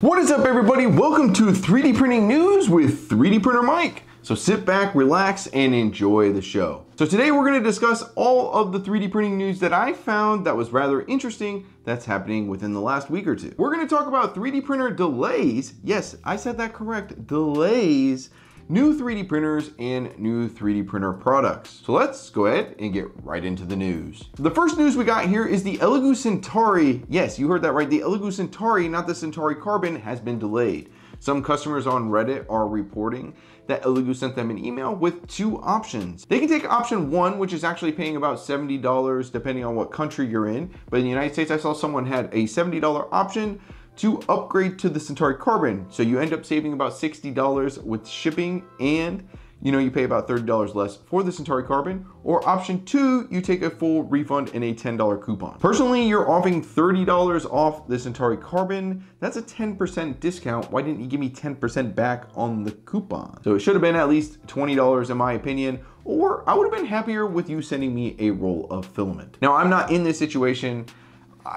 What is up everybody? Welcome to 3D Printing News with 3D Printer Mike. So sit back, relax, and enjoy the show. So today we're gonna discuss all of the 3D printing news that I found that was rather interesting that's happening within the last week or two. We're gonna talk about 3D printer delays. Yes, I said that correct, delays new 3D printers and new 3D printer products. So let's go ahead and get right into the news. The first news we got here is the Elegoo Centauri. Yes, you heard that right. The Elegoo Centauri, not the Centauri Carbon, has been delayed. Some customers on Reddit are reporting that Elegoo sent them an email with two options. They can take option one, which is actually paying about $70 depending on what country you're in. But in the United States, I saw someone had a $70 option to upgrade to the Centauri Carbon. So you end up saving about $60 with shipping and you know, you pay about $30 less for the Centauri Carbon, or option two, you take a full refund and a $10 coupon. Personally, you're offering $30 off the Centauri Carbon. That's a 10% discount. Why didn't you give me 10% back on the coupon? So it should have been at least $20 in my opinion, or I would have been happier with you sending me a roll of filament. Now, I'm not in this situation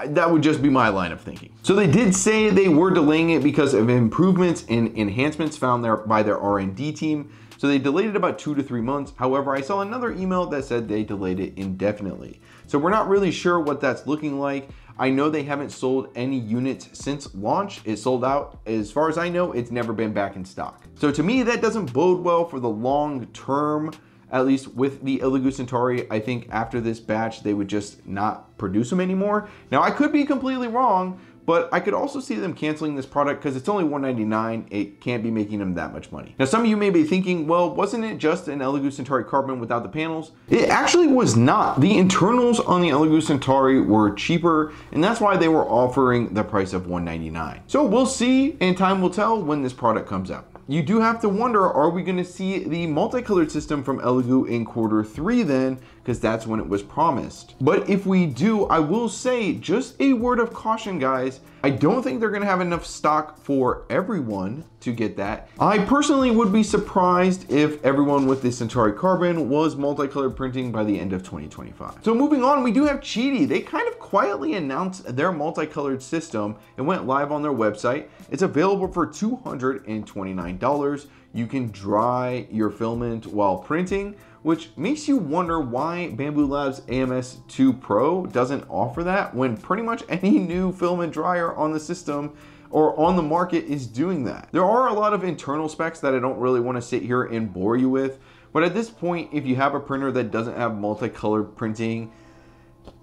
that would just be my line of thinking. So they did say they were delaying it because of improvements and enhancements found there by their R&D team. So they delayed it about two to three months. However, I saw another email that said they delayed it indefinitely. So we're not really sure what that's looking like. I know they haven't sold any units since launch. It sold out. As far as I know, it's never been back in stock. So to me, that doesn't bode well for the long term at least with the Elegoo Centauri, I think after this batch, they would just not produce them anymore. Now, I could be completely wrong, but I could also see them canceling this product because it's only 199. It can't be making them that much money. Now, some of you may be thinking, well, wasn't it just an Elegoo Centauri Carbon without the panels? It actually was not. The internals on the Elegoo Centauri were cheaper, and that's why they were offering the price of 199. So we'll see, and time will tell when this product comes out you do have to wonder, are we gonna see the multicolored system from Elegoo in quarter three then? Because that's when it was promised. But if we do, I will say just a word of caution, guys. I don't think they're gonna have enough stock for everyone to get that. I personally would be surprised if everyone with the Centauri Carbon was multicolored printing by the end of 2025. So moving on, we do have Qidi. They kind of quietly announced their multicolored system and went live on their website. It's available for $229. Dollars you can dry your filament while printing which makes you wonder why Bambu Labs AMS2 Pro doesn't offer that when pretty much any new filament dryer on the system or on the market is doing that. There are a lot of internal specs that I don't really want to sit here and bore you with, but at this point, if you have a printer that doesn't have multicolored printing,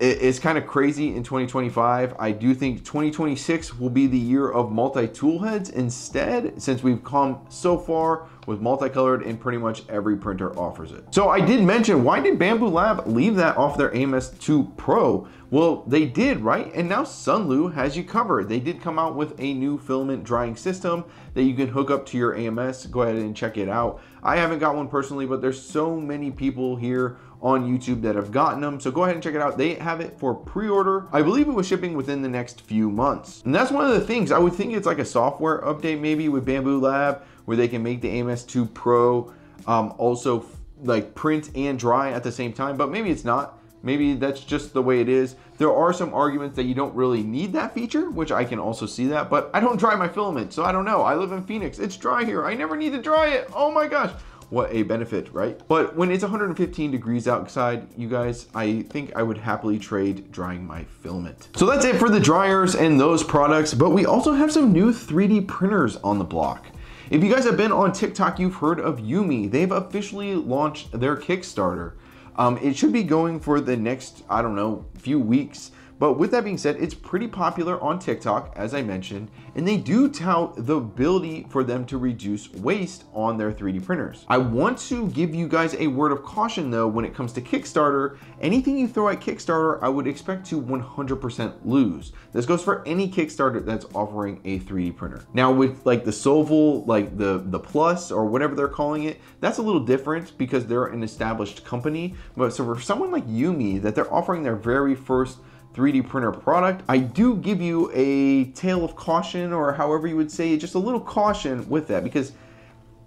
it's kind of crazy in 2025. I do think 2026 will be the year of multi-tool heads instead, since we've come so far with multicolored and pretty much every printer offers it. So I did mention, why did Bambu Lab leave that off their AMS2 Pro? Well, they did, right? And now Sunlu has you covered. They did come out with a new filament drying system that you can hook up to your AMS. Go ahead and check it out. I haven't got one personally, but there's so many people here on YouTube that have gotten them. So go ahead and check it out. They have it for pre-order. I believe it was shipping within the next few months. And that's one of the things, I would think it's like a software update maybe with Bambu Lab where they can make the AMS2 Pro um, also like print and dry at the same time, but maybe it's not. Maybe that's just the way it is. There are some arguments that you don't really need that feature, which I can also see that, but I don't dry my filament, so I don't know. I live in Phoenix. It's dry here. I never need to dry it. Oh my gosh what a benefit, right? But when it's 115 degrees outside, you guys, I think I would happily trade drying my filament. So that's it for the dryers and those products, but we also have some new 3D printers on the block. If you guys have been on TikTok, you've heard of YuMi. They've officially launched their Kickstarter. Um, it should be going for the next, I don't know, few weeks. But with that being said, it's pretty popular on TikTok, as I mentioned, and they do tout the ability for them to reduce waste on their 3D printers. I want to give you guys a word of caution though when it comes to Kickstarter. Anything you throw at Kickstarter, I would expect to 100% lose. This goes for any Kickstarter that's offering a 3D printer. Now with like the Sovol, like the, the Plus or whatever they're calling it, that's a little different because they're an established company. But so for someone like YuMi that they're offering their very first 3D printer product. I do give you a tale of caution or however you would say it, just a little caution with that because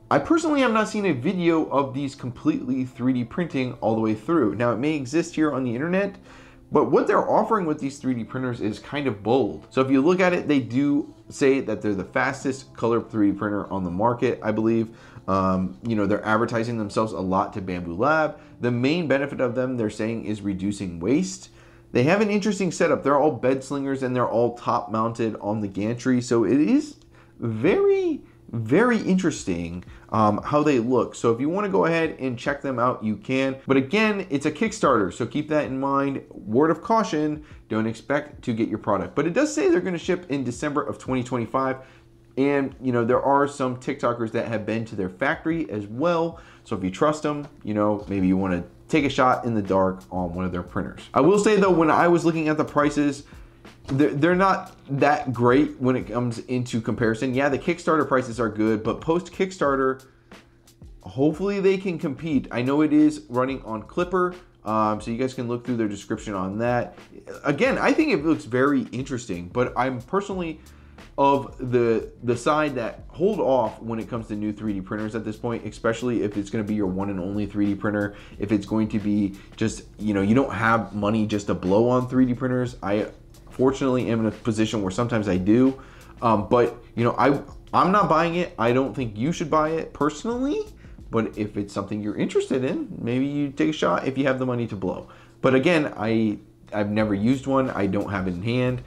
I personally have not seen a video of these completely 3D printing all the way through. Now it may exist here on the internet, but what they're offering with these 3D printers is kind of bold. So if you look at it, they do say that they're the fastest color 3D printer on the market, I believe. Um, you know, they're advertising themselves a lot to Bambu Lab. The main benefit of them, they're saying, is reducing waste. They have an interesting setup. They're all bed slingers and they're all top mounted on the gantry. So it is very, very interesting um, how they look. So if you want to go ahead and check them out, you can. But again, it's a Kickstarter, so keep that in mind. Word of caution, don't expect to get your product. But it does say they're going to ship in December of 2025. And, you know, there are some TikTokers that have been to their factory as well. So if you trust them, you know, maybe you want to take a shot in the dark on one of their printers. I will say though, when I was looking at the prices, they're, they're not that great when it comes into comparison. Yeah, the Kickstarter prices are good, but post Kickstarter, hopefully they can compete. I know it is running on Klipper, um, so you guys can look through their description on that. Again, I think it looks very interesting, but I'm personally of the the side that hold off when it comes to new 3D printers at this point, especially if it's going to be your one and only 3D printer. If it's going to be just you know you don't have money just to blow on 3D printers. I fortunately am in a position where sometimes I do, um, but you know I I'm not buying it. I don't think you should buy it personally. But if it's something you're interested in, maybe you take a shot if you have the money to blow. But again, I I've never used one. I don't have it in hand.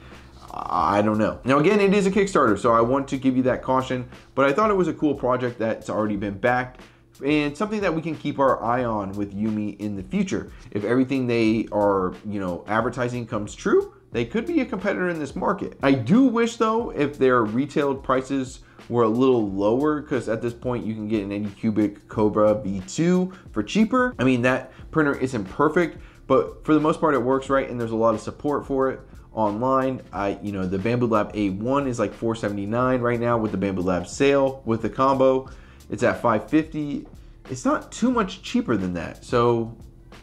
I don't know. Now again, it is a Kickstarter, so I want to give you that caution, but I thought it was a cool project that's already been backed and something that we can keep our eye on with YuMi in the future. If everything they are, you know, advertising comes true, they could be a competitor in this market. I do wish though, if their retail prices were a little lower, because at this point you can get an Anycubic Kobra V2 for cheaper. I mean, that printer isn't perfect, but for the most part it works right and there's a lot of support for it online. I, you know, the Bambu Lab A1 is like 479 right now with the Bambu Lab sale with the combo. It's at 550. It's not too much cheaper than that. So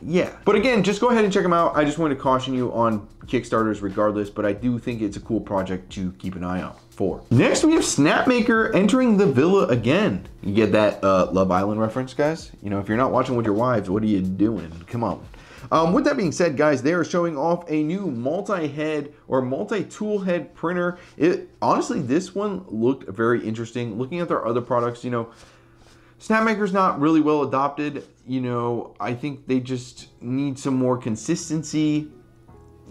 yeah. But again, just go ahead and check them out. I just want to caution you on Kickstarters regardless, but I do think it's a cool project to keep an eye out for. Next, we have Snapmaker entering the villa again. You get that uh, Love Island reference, guys? You know, if you're not watching with your wives, what are you doing? Come on. Um, with that being said, guys, they are showing off a new multi-head or multi-tool head printer. It honestly, this one looked very interesting. Looking at their other products, you know, Snapmaker's not really well adopted. You know, I think they just need some more consistency.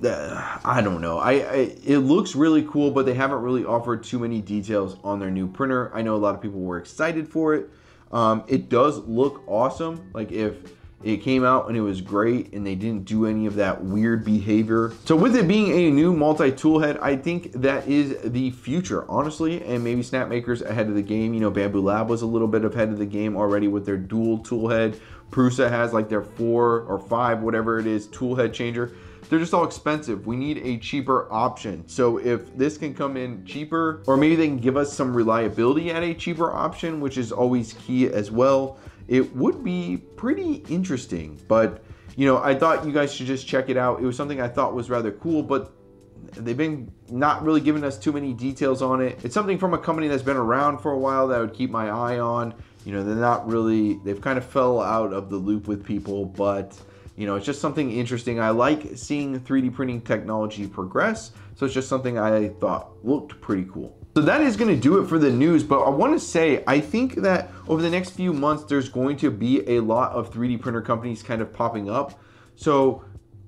Uh, I don't know. I, I, it looks really cool, but they haven't really offered too many details on their new printer. I know a lot of people were excited for it. Um, it does look awesome. Like if it came out and it was great and they didn't do any of that weird behavior. So with it being a new multi-tool head, I think that is the future, honestly, and maybe Snapmaker's ahead of the game. You know, Bambu Lab was a little bit ahead of the game already with their dual tool head. Prusa has like their four or five, whatever it is, tool head changer. They're just all expensive. We need a cheaper option. So if this can come in cheaper, or maybe they can give us some reliability at a cheaper option, which is always key as well it would be pretty interesting. But, you know, I thought you guys should just check it out. It was something I thought was rather cool, but they've been not really giving us too many details on it. It's something from a company that's been around for a while that I would keep my eye on. You know, they're not really, they've kind of fell out of the loop with people, but you know, it's just something interesting. I like seeing 3D printing technology progress. So it's just something I thought looked pretty cool. So that is going to do it for the news, but I want to say I think that over the next few months there's going to be a lot of 3D printer companies kind of popping up. So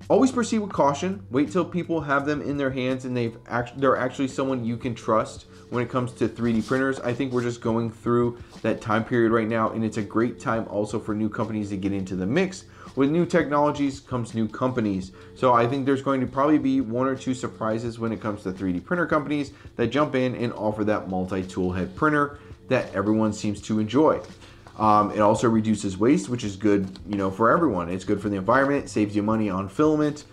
always proceed with caution. Wait till people have them in their hands and they've actually they're actually someone you can trust when it comes to 3D printers. I think we're just going through that time period right now and it's a great time also for new companies to get into the mix with new technologies comes new companies. So I think there's going to probably be one or two surprises when it comes to 3D printer companies that jump in and offer that multi-tool head printer that everyone seems to enjoy. Um, it also reduces waste, which is good, you know, for everyone. It's good for the environment, saves you money on filament.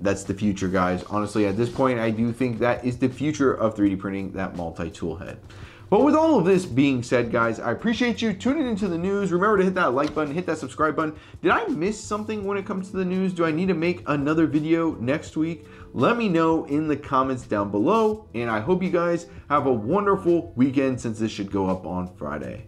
That's the future, guys. Honestly, at this point, I do think that is the future of 3D printing, that multi-tool head. But with all of this being said, guys, I appreciate you tuning into the news. Remember to hit that like button, hit that subscribe button. Did I miss something when it comes to the news? Do I need to make another video next week? Let me know in the comments down below. And I hope you guys have a wonderful weekend since this should go up on Friday.